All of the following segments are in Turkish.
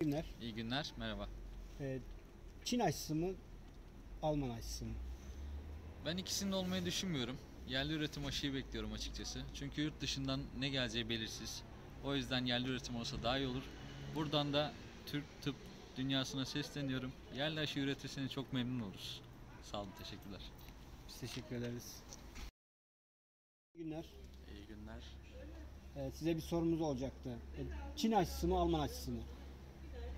günler. İyi günler, merhaba. Ee, Çin aşısı mı, Alman aşısı mı? Ben ikisinin olmayı düşünmüyorum. Yerli üretim aşıyı bekliyorum açıkçası. Çünkü yurt dışından ne geleceği belirsiz. O yüzden yerli üretim olsa daha iyi olur. Buradan da Türk tıp dünyasına sesleniyorum. Yerli aşı üretirseniz çok memnun oluruz. Sağ olun, teşekkürler. Biz teşekkür ederiz. İyi günler. İyi günler. Ee, size bir sorumuz olacaktı. Ee, Çin aşısı mı, Alman aşısı mı?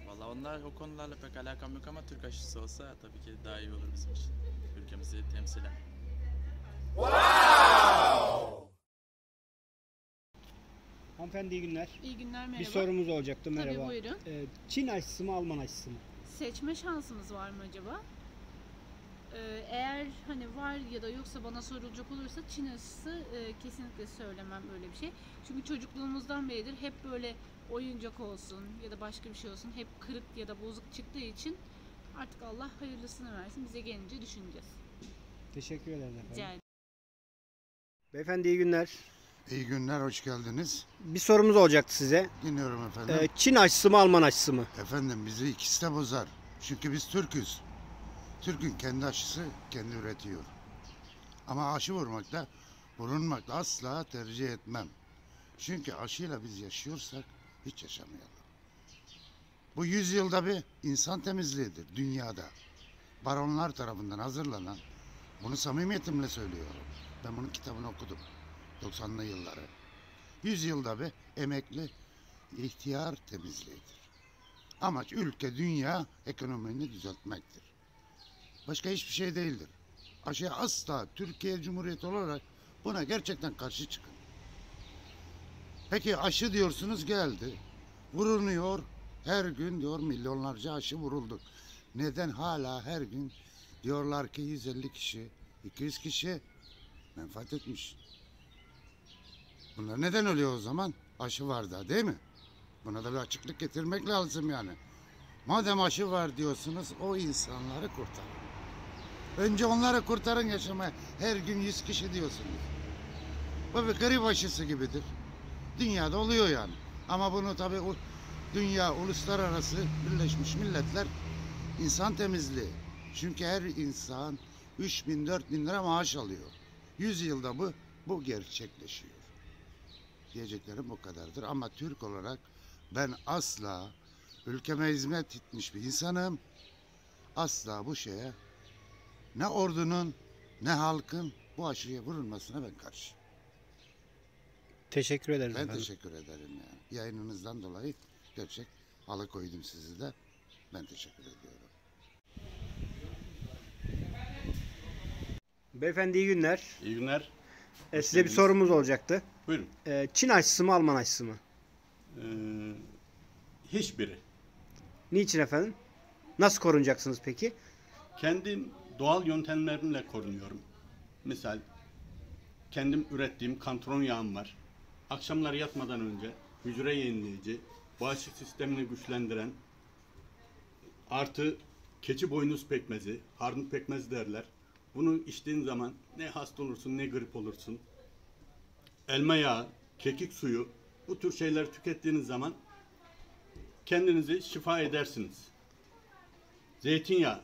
Valla onlar o konularla pek alakam yok ama Türk aşısı olsa tabii ki daha iyi olur bizim için. Ülkemizi temsilen. Hanımefendi iyi günler. İyi günler merhaba. Bir sorumuz olacaktı. Tabii, Merhaba. buyurun. Ee, Çin aşısı mı, Alman aşısı mı? Seçme şansımız var mı acaba? Ee, eğer hani var ya da yoksa bana sorulacak olursa Çin aşısı e, kesinlikle söylemem öyle bir şey. Çünkü çocukluğumuzdan beridir hep böyle oyuncak olsun ya da başka bir şey olsun hep kırık ya da bozuk çıktığı için artık Allah hayırlısını versin bize gelince düşüneceğiz. Teşekkür ederiz efendim. Rica ederim. Beyefendi iyi günler. İyi günler, hoş geldiniz. Bir sorumuz olacaktı size. Dinliyorum efendim. Ee, Çin aşısı mı, Alman aşısı mı? Efendim bizi ikisi de bozar. Çünkü biz Türk'üz. Türk'ün kendi aşısı kendi üretiyor. Ama aşı vurmakta, vurulmakta asla tercih etmem. Çünkü aşıyla biz yaşıyorsak hiç yaşamayalım. Bu yüzyılda bir insan temizliğidir dünyada. Baronlar tarafından hazırlanan, bunu samimiyetimle söylüyorum. Ben bunun kitabını okudum. 90'lı yılları. Yüzyılda bir emekli ihtiyar temizliğidir. Amaç ülke, dünya ekonomini düzeltmektir. Başka hiçbir şey değildir. Aşıya asla Türkiye Cumhuriyeti olarak buna gerçekten karşı çıkın. Peki aşı diyorsunuz geldi. Vuruluyor. Her gün diyor milyonlarca aşı vuruldu. Neden hala her gün diyorlar ki 150 kişi, 200 kişi menfaat etmiş. Bunlar neden ölüyor o zaman? Aşı var da değil mi? Buna da bir açıklık getirmek lazım yani. Madem aşı var diyorsunuz o insanları kurtarın. Önce onları kurtarın yaşamaya. Her gün 100 kişi diyorsunuz. Bu bir grip aşısı gibidir. Dünyada oluyor yani. Ama bunu tabii o dünya uluslararası Birleşmiş Milletler insan temizliği. Çünkü her insan 3 bin 4 bin lira maaş alıyor. 100 yılda bu, bu gerçekleşiyor. Diyeceklerim bu kadardır. Ama Türk olarak ben asla ülkeme hizmet etmiş bir insanım. Asla bu şeye ne ordunun ne halkın bu aşıya vurulmasına ben karşı. Teşekkür ederiz Ben efendim. teşekkür ederim yani. Yayınınızdan dolayı gerçek alıkoydum sizi de. Ben teşekkür ediyorum. Beyefendi iyi günler. İyi günler. Ee, size bir sorumuz olacaktı. Buyurun. Ee, Çin aşısı mı, Alman aşısı mı? Ee, hiçbiri. Niçin efendim? Nasıl korunacaksınız peki? Kendim doğal yöntemlerimle korunuyorum. Misal kendim ürettiğim kantron yağım var. Akşamları yatmadan önce hücre yenileyici, bağışıklık sistemini güçlendiren artı keçi boynuz pekmezi, harnut pekmezi derler. Bunu içtiğin zaman ne hasta olursun ne grip olursun. Elma yağı, kekik suyu bu tür şeyler tükettiğiniz zaman kendinizi şifa edersiniz. Zeytinyağı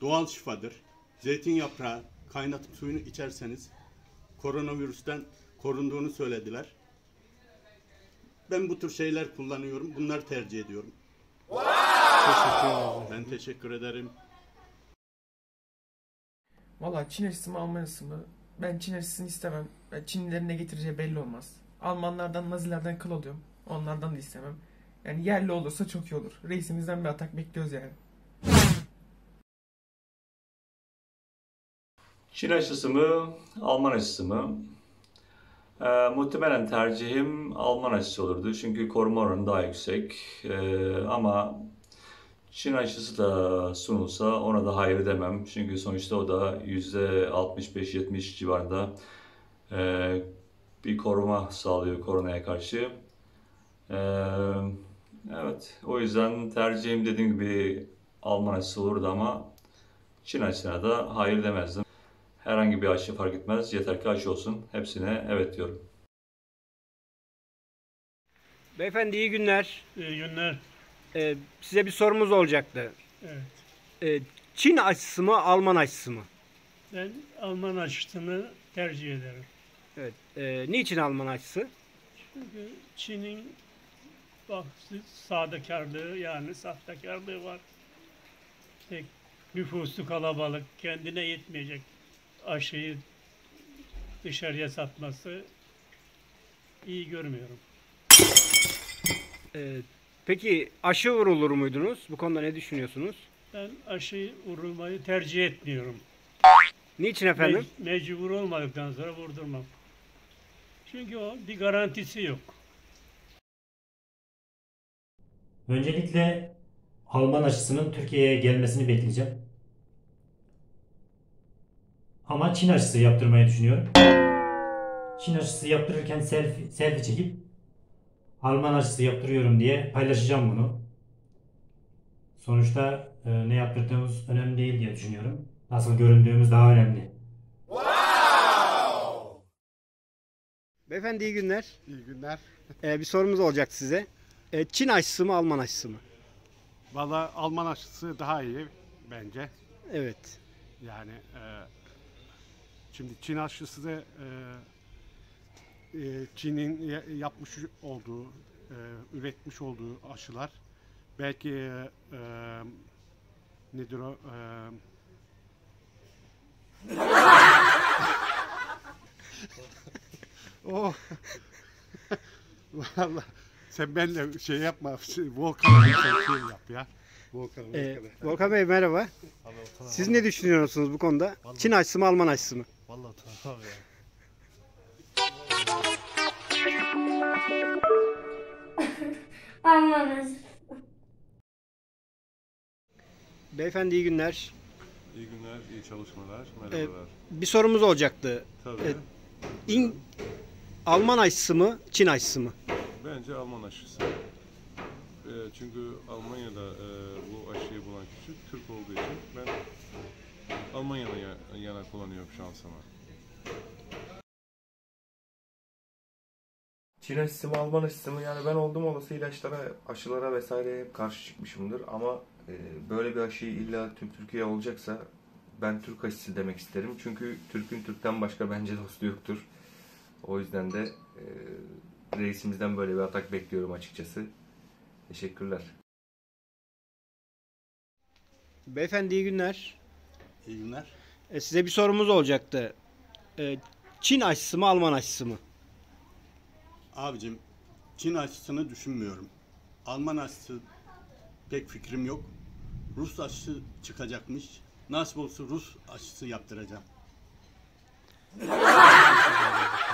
doğal şifadır. Zeytin yaprağı kaynatıp suyunu içerseniz koronavirüsten korunduğunu söylediler. Ben bu tür şeyler kullanıyorum. Bunları tercih ediyorum. Teşekkür ederiz. Ben teşekkür ederim. Valla Çin aşısı mı Alman aşısı mı? Ben Çin aşısını istemem. Ben Çinlilerin ne getireceği belli olmaz. Almanlardan, Nazilerden kıl alıyorum. Onlardan da istemem. Yani yerli olursa çok iyi olur. Reisimizden bir atak bekliyoruz yani. Çin aşısı mı, Alman aşısı mı? Ee, muhtemelen tercihim Alman aşısı olurdu. Çünkü koruma oranı daha yüksek. Ee, ama Çin aşısı da sunulsa ona da hayır demem. Çünkü sonuçta o da %65-70 civarında e, bir koruma sağlıyor koronaya karşı. Ee, evet, o yüzden tercihim dediğim gibi Alman aşısı olurdu ama Çin aşısına da hayır demezdim. Herhangi bir aşı fark etmez. Yeter ki aşı olsun. Hepsine evet diyorum. Beyefendi iyi günler. İyi günler. e, size bir sorumuz olacaktı. Evet. E, Çin aşısı mı, Alman aşısı mı? Ben Alman aşısını tercih ederim. Evet. E, niçin Alman aşısı? Çünkü Çin'in bazı sahtekarlığı yani sahtekarlığı var. Tek nüfusu kalabalık, kendine yetmeyecek aşıyı dışarıya satması iyi görmüyorum. Peki aşı vurulur muydunuz? Bu konuda ne düşünüyorsunuz? Ben aşı vurulmayı tercih etmiyorum. Niçin efendim? Me- mecbur olmadıktan sonra vurdurmam. Çünkü o bir garantisi yok. Öncelikle Alman aşısının Türkiye'ye gelmesini bekleyeceğim. Ama Çin aşısı yaptırmayı düşünüyorum. Çin aşısı yaptırırken selfie, selfie çekip Alman aşısı yaptırıyorum diye paylaşacağım bunu. Sonuçta e, ne yaptırdığımız önemli değil diye düşünüyorum. Nasıl göründüğümüz daha önemli. Beyefendi iyi günler. İyi günler. E, bir sorumuz olacak size. E, Çin aşısı mı, Alman aşısı mı? Valla Alman aşısı daha iyi bence. Evet. Yani e, şimdi Çin aşısı da e, e, Çin'in ya- yapmış olduğu, e, üretmiş olduğu aşılar belki e, e, nedir o? E, oh. Valla sen benimle şey yapma. Bir şey yap ya. Volkan'a. E, Volkan'a. Volkan Bey merhaba. Siz ne düşünüyorsunuz bu konuda? Çin aşısı mı, Alman aşısı mı? Vallahi tamam ya. Almanız. Beyefendi iyi günler. İyi günler, iyi çalışmalar. E, Merhabalar. bir sorumuz olacaktı. Tabii. E, İng- Alman aşısı mı, Çin aşısı mı? Bence Alman aşısı. E, çünkü Almanya'da e, bu aşıyı bulan kişi Türk olduğu için ben Almanya'da ya- yana kullanıyorum şansımı. Çin aşısı mı Alman aşısı mı? Yani ben oldum olası ilaçlara, aşılara vesaireye hep karşı çıkmışımdır. Ama e, böyle bir aşıyı illa tüm Türkiye olacaksa ben Türk aşısı demek isterim. Çünkü Türk'ün Türk'ten başka bence dostu yoktur. O yüzden de e, reisimizden böyle bir atak bekliyorum açıkçası. Teşekkürler. Beyefendi iyi günler. İyi günler. E, size bir sorumuz olacaktı. E, Çin aşısı mı Alman aşısı mı? Abicim Çin aşısını düşünmüyorum. Alman aşısı pek fikrim yok. Rus aşısı çıkacakmış. Nasip olsa Rus aşısı yaptıracağım.